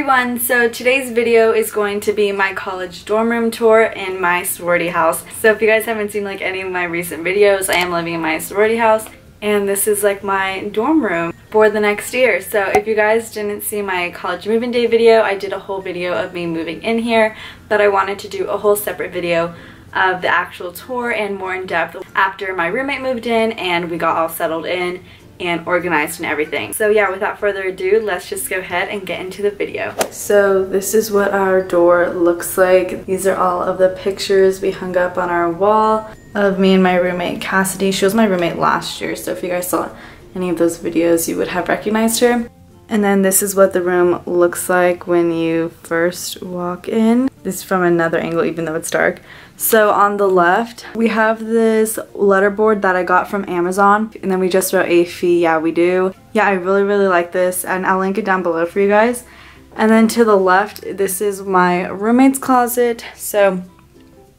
everyone! So today's video is going to be my college dorm room tour in my sorority house. So if you guys haven't seen like any of my recent videos, I am living in my sorority house and this is like my dorm room for the next year. So if you guys didn't see my college moving day video, I did a whole video of me moving in here, but I wanted to do a whole separate video of the actual tour and more in depth after my roommate moved in and we got all settled in and organized and everything. So yeah, without further ado, let's just go ahead and get into the video. So this is what our door looks like. These are all of the pictures we hung up on our wall of me and my roommate Cassidy. She was my roommate last year, so if you guys saw any of those videos, you would have recognized her. And then this is what the room looks like when you first walk in. This is from another angle even though it's dark. So on the left, we have this letterboard that I got from Amazon. And then we just wrote a fee, yeah we do. Yeah, I really, really like this and I'll link it down below for you guys. And then to the left, this is my roommate's closet. So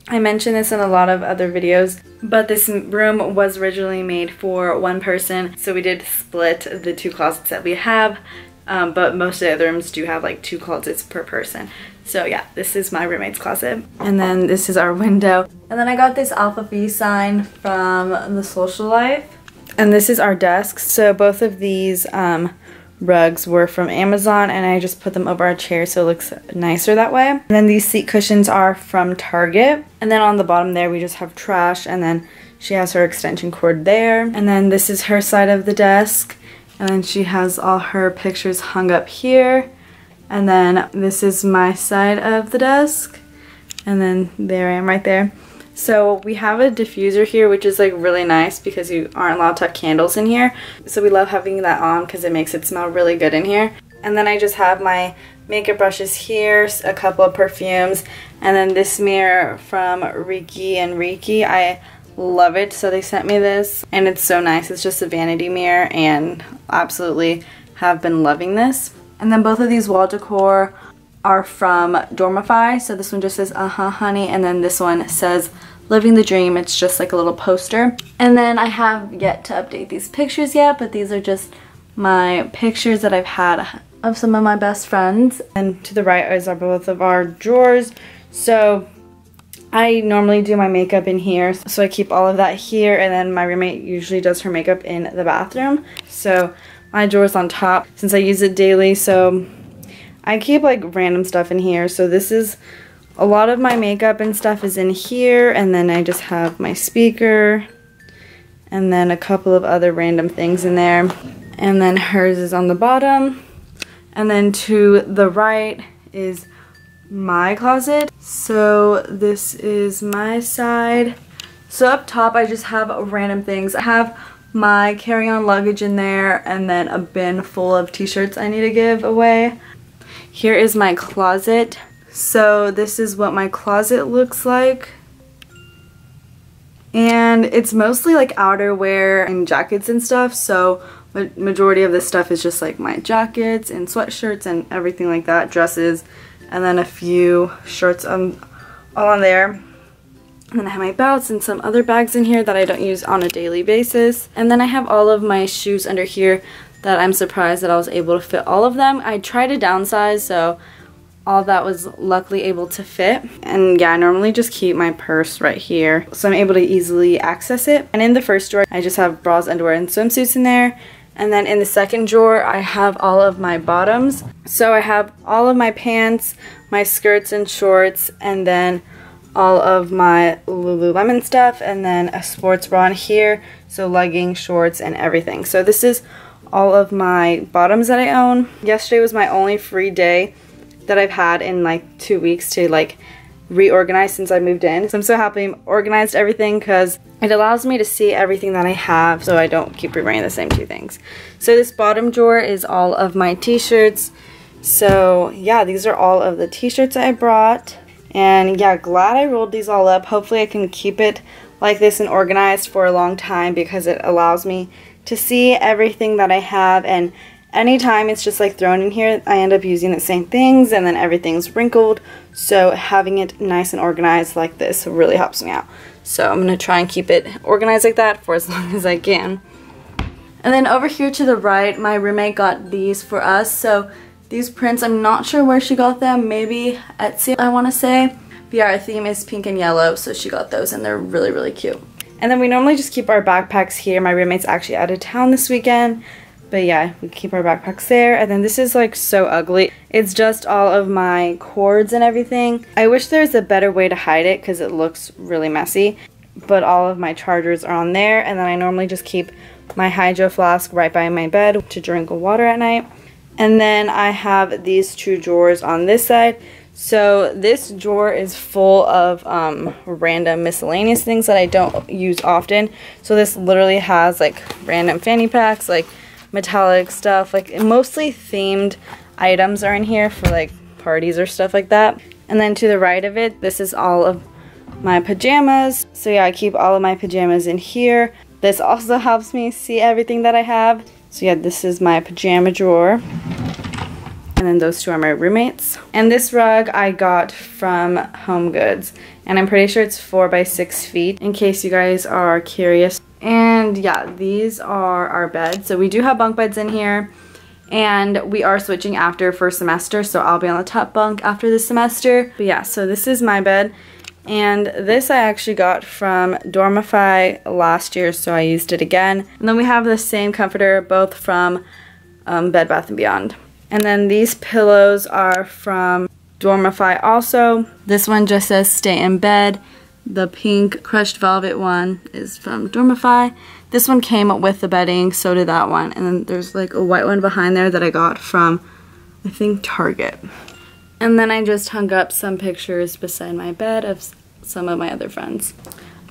I mentioned this in a lot of other videos, but this room was originally made for one person, so we did split the two closets that we have, um, but most of the other rooms do have like two closets per person. So yeah, this is my roommate's closet. And then this is our window. And then I got this Alpha Phi sign from the Social Life. And this is our desk. So both of these um, rugs were from Amazon and I just put them over our chair so it looks nicer that way. And then these seat cushions are from Target. And then on the bottom there we just have trash and then she has her extension cord there. And then this is her side of the desk. And then she has all her pictures hung up here. And then this is my side of the desk. And then there I am right there. So we have a diffuser here, which is like really nice because you aren't allowed to have candles in here. So we love having that on because it makes it smell really good in here. And then I just have my makeup brushes here, a couple of perfumes, and then this mirror from Riki and Riki. I love it. So they sent me this and it's so nice. It's just a vanity mirror and absolutely have been loving this. And then both of these wall decor are from Dormify. So this one just says, uh-huh, honey. And then this one says, living the dream. It's just like a little poster. And then I have yet to update these pictures yet, but these are just my pictures that I've had of some of my best friends. And to the right is our both of our drawers. So I normally do my makeup in here, so I keep all of that here, and then my roommate usually does her makeup in the bathroom. So my drawer's on top since I use it daily, so I keep like random stuff in here. So this is a lot of my makeup and stuff is in here and then I just have my speaker and then a couple of other random things in there. And then hers is on the bottom. And then to the right is my closet. So this is my side. So up top I just have random things. I have my carry-on luggage in there and then a bin full of t-shirts I need to give away. Here is my closet. So this is what my closet looks like. And it's mostly like outerwear and jackets and stuff. So the majority of this stuff is just like my jackets and sweatshirts and everything like that, dresses, and then a few shirts on, all on there. And then I have my belts and some other bags in here that I don't use on a daily basis. And then I have all of my shoes under here that I'm surprised that I was able to fit all of them. I tried to downsize, so all that was luckily able to fit. And yeah, I normally just keep my purse right here, so I'm able to easily access it. And in the first drawer, I just have bras, underwear, and swimsuits in there. And then in the second drawer, I have all of my bottoms. So I have all of my pants, my skirts and shorts, and then all of my Lululemon stuff, and then a sports bra in here, so leggings, shorts, and everything. So this is all of my bottoms that I own. Yesterday was my only free day that I've had in like two weeks to like reorganize since I moved in. So I'm so happy I organized everything because it allows me to see everything that I have so I don't keep rewearing the same two things. So this bottom drawer is all of my t-shirts. So yeah, these are all of the t-shirts I brought. And yeah, glad I rolled these all up. Hopefully I can keep it like this and organized for a long time because it allows me to see everything that I have. And anytime it's just like thrown in here I end up using the same things and then everything's wrinkled. So having it nice and organized like this really helps me out. So I'm gonna try and keep it organized like that for as long as I can. And then over here to the right my roommate got these for us. So These prints, I'm not sure where she got them. Maybe Etsy, I want to say. But yeah, our theme is pink and yellow, so she got those and they're really, really cute. And then we normally just keep our backpacks here. My roommate's actually out of town this weekend. But yeah, we keep our backpacks there. And then this is like so ugly. It's just all of my cords and everything. I wish there's a better way to hide it because it looks really messy. But all of my chargers are on there. And then I normally just keep my hydro flask right by my bed to drink water at night. And then I have these two drawers on this side. So this drawer is full of um, random miscellaneous things that I don't use often. So this literally has like random fanny packs, like metallic stuff, like mostly themed items are in here for like parties or stuff like that. And then to the right of it, this is all of my pajamas. So yeah, I keep all of my pajamas in here. This also helps me see everything that I have. So yeah, this is my pajama drawer. And then those two are my roommates. And this rug I got from Home Goods. And I'm pretty sure it's four by six feet in case you guys are curious. And yeah, these are our beds. So we do have bunk beds in here. And we are switching after first semester. So I'll be on the top bunk after this semester. But yeah, so this is my bed. And this I actually got from Dormify last year, so I used it again. And then we have the same comforter, both from um, Bed Bath & Beyond. And then these pillows are from Dormify also. This one just says stay in bed. The pink crushed velvet one is from Dormify. This one came with the bedding, so did that one. And then there's like a white one behind there that I got from, I think, Target. And then I just hung up some pictures beside my bed of some of my other friends.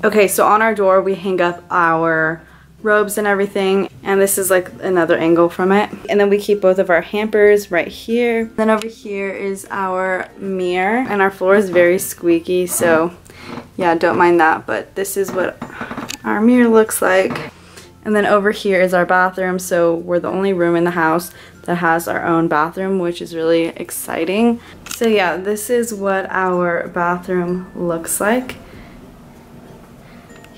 Okay, so on our door we hang up our robes and everything and this is like another angle from it. And then we keep both of our hampers right here. Then over here is our mirror and our floor is very squeaky so yeah don't mind that but this is what our mirror looks like. And then over here is our bathroom so we're the only room in the house that has our own bathroom which is really exciting so yeah this is what our bathroom looks like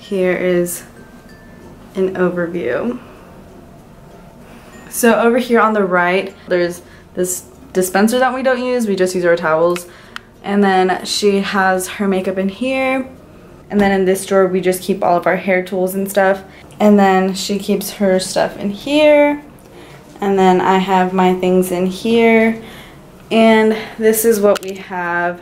here is an overview. So over here on the right, there's this dispenser that we don't use. We just use our towels. And then she has her makeup in here. And then in this drawer, we just keep all of our hair tools and stuff. And then she keeps her stuff in here. And then I have my things in here. And this is what we have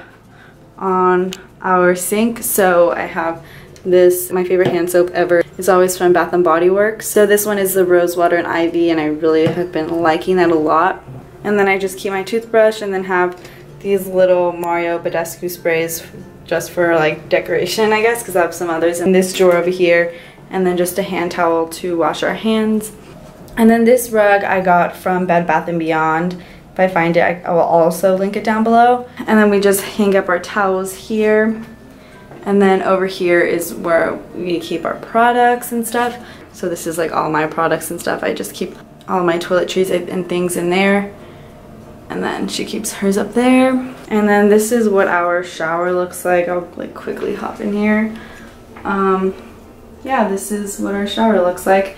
on our sink. So I have this, my favorite hand soap ever, is always from Bath & Body Works. So this one is the Rose Water and Ivy and I really have been liking that a lot. And then I just keep my toothbrush and then have these little Mario Badescu sprays just for like decoration I guess because I have some others in this drawer over here and then just a hand towel to wash our hands. And then this rug I got from Bed Bath & Beyond. If I find it, I will also link it down below. And then we just hang up our towels here. And then over here is where we keep our products and stuff. So this is like all my products and stuff. I just keep all my toiletries and things in there. And then she keeps hers up there. And then this is what our shower looks like. I'll like quickly hop in here. Um, yeah, this is what our shower looks like.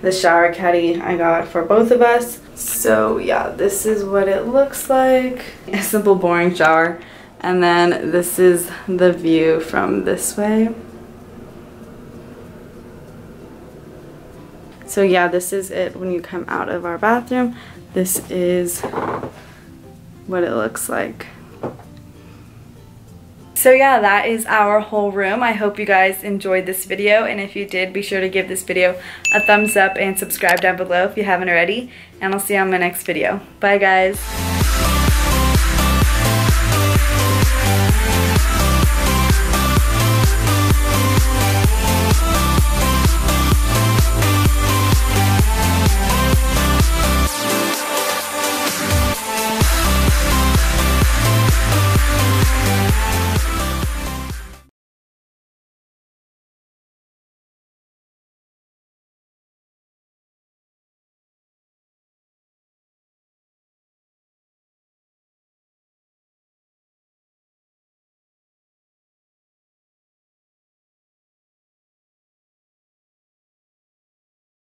The shower caddy I got for both of us. So yeah, this is what it looks like. A simple boring shower. And then this is the view from this way. So yeah, this is it when you come out of our bathroom. This is what it looks like. So yeah, that is our whole room. I hope you guys enjoyed this video, and if you did, be sure to give this video a thumbs up and subscribe down below if you haven't already, and I'll see you on my next video. Bye guys!